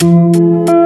Música